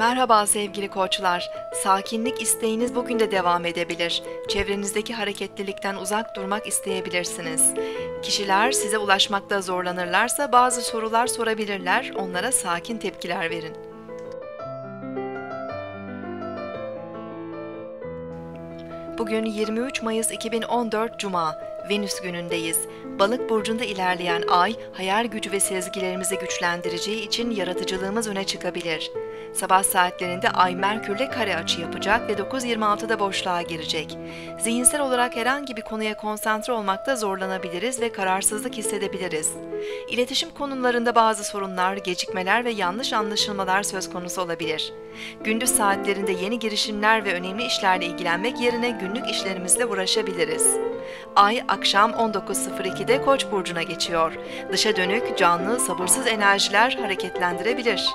Merhaba sevgili koçlar. Sakinlik isteğiniz bugün de devam edebilir. Çevrenizdeki hareketlilikten uzak durmak isteyebilirsiniz. Kişiler size ulaşmakta zorlanırlarsa bazı sorular sorabilirler, onlara sakin tepkiler verin. Bugün 23 Mayıs 2014 Cuma, Venüs günündeyiz. Balık burcunda ilerleyen ay, hayal gücü ve sezgilerimizi güçlendireceği için yaratıcılığımız öne çıkabilir. Sabah saatlerinde Ay Merkürle kare açı yapacak ve 9.26'da boşluğa girecek. Zihinsel olarak herhangi bir konuya konsantre olmakta zorlanabiliriz ve kararsızlık hissedebiliriz. İletişim konularında bazı sorunlar, gecikmeler ve yanlış anlaşılmalar söz konusu olabilir. Gündüz saatlerinde yeni girişimler ve önemli işlerle ilgilenmek yerine günlük işlerimizle uğraşabiliriz. Ay akşam 19.02'de Koç burcuna geçiyor. Dışa dönük, canlı, sabırsız enerjiler hareketlendirebilir.